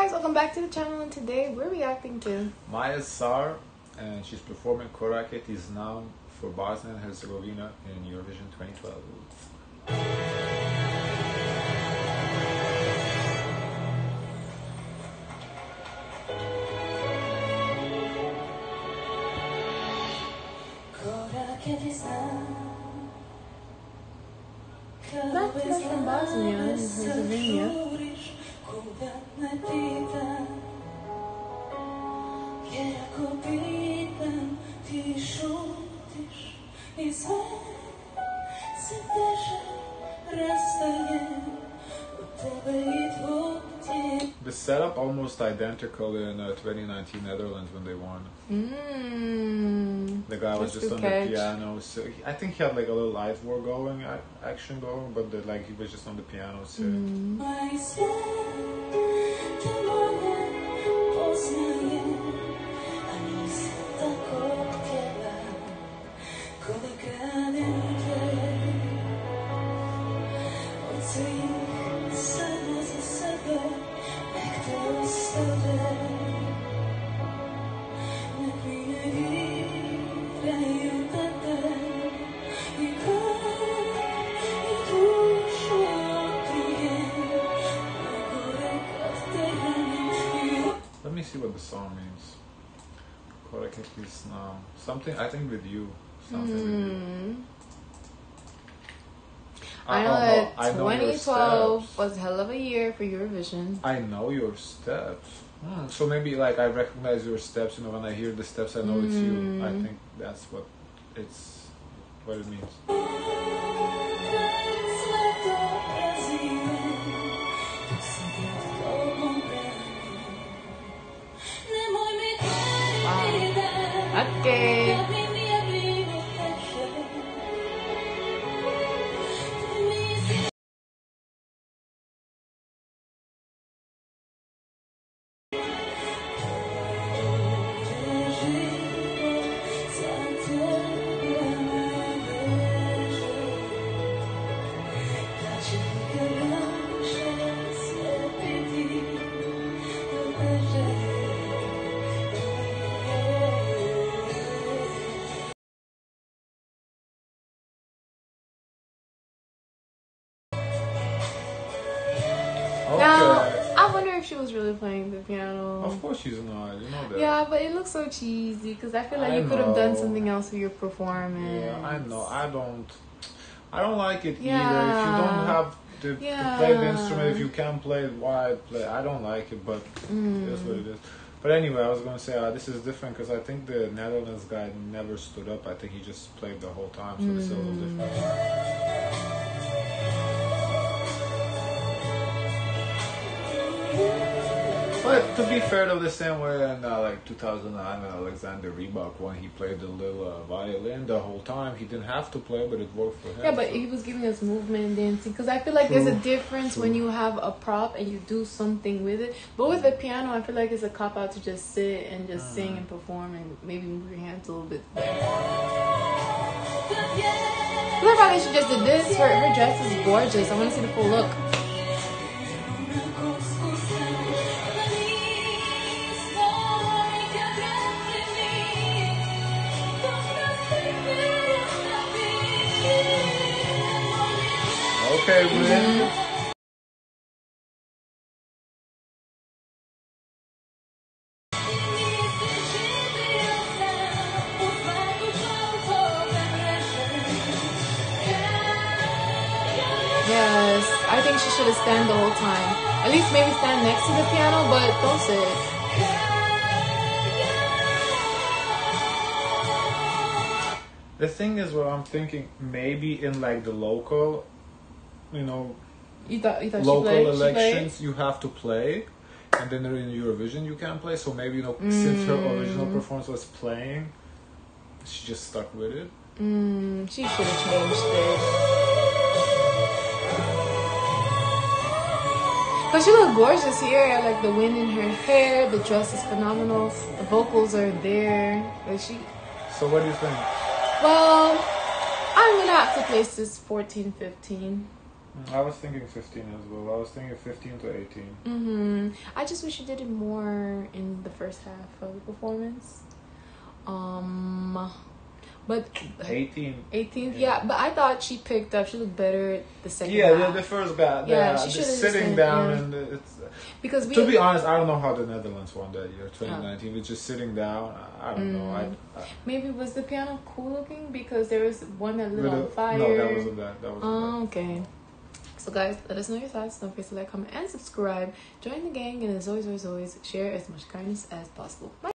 guys, welcome back to the channel and today we're reacting to Maya Sar, and she's performing Korake Ti Znam for Bosnia and Herzegovina in Eurovision 2012. Not just from Bosnia and Herzegovina. Jer ako pitam, ti šutiš i sve se teže rastaje od tebe i tvog. The setup almost identical in uh, 2019 Netherlands when they won. Mmm. The guy was That's just on catch. the piano. So he- I think he had like a little light war going, action going, but the, like he was just on the piano sitting. Moj Now something. I think with you. Something with you. Mm. I I know I know your 2012 steps. was a hell of a year for Eurovision. I know your steps. Hmm, So maybe like I recognize your steps. You know, when I hear the steps, I know it's you. I Mm. think that's what it's what it means. 给 she was really playing the piano. of course she's not. You know that. Yeah, but it looks so cheesy because I feel like I you could have done something else with your performance. Yeah, I know. I don't. I don't like it either. If you don't have to, to play the instrument, if you can play it, why play? I don't like it, but Mm. is what it is. But anyway, I was gonna say uh, this is different because I think the Netherlands guy never stood up. I think he just played the whole time, so this is a little Mm. different. But to be fair, though, the same way in uh, like 2009 when Alexander Rybak won, he played the little uh, violin the whole time. He didn't have to play, but it worked for him. Yeah, but so- he was giving us movement and dancing because I feel like there's a True, difference when you have a prop and you do something with it. But with the piano, I feel like it's a cop out to just sit and just Mm. sing and perform and maybe move your hands a little bit. Kad je I love how she just did this. Her, her dress is gorgeous. I want to see the full look. Okay, Lynn. Nisi živio sam u svaku čovjekove mreže. Yes, I think she should have stand the whole time. At least maybe stand next to the piano, but don't sit. The thing is, what I'm thinking, maybe in like the local, you know, thought you local she played? She played? elections, you have to play, and then in Eurovision you can play. So maybe you know, since her original Mm. performance was playing, she just stuck with it. Mm, she should have changed it. But she looked gorgeous here. Like the wind in her hair, the dress is phenomenal. The vocals are there. Like she, So what do you think? well, I'm gonna have to place this 14, 15. I was thinking 15 as well. I was thinking 15 to 18. hmm I just wish she did it more in the first half of the performance. Um, but 18. 18th, Yeah. yeah. But I thought she picked up. She looked better the second Yeah, half the, the first bat. Yeah, Yeah, she just sitting been- down yeah. and it's. because we. To be honest, I don't know how the Netherlands won that year, 2019. With just sitting down, I don't know. I, I maybe was the piano cool looking because there was one that lit on fire. No, that wasn't that. That wasn't Oh, okay. So guys, let us know your thoughts. Don't forget to like, comment, and subscribe. Join the gang, and as always, always, always, share as much kindness as possible. Bye.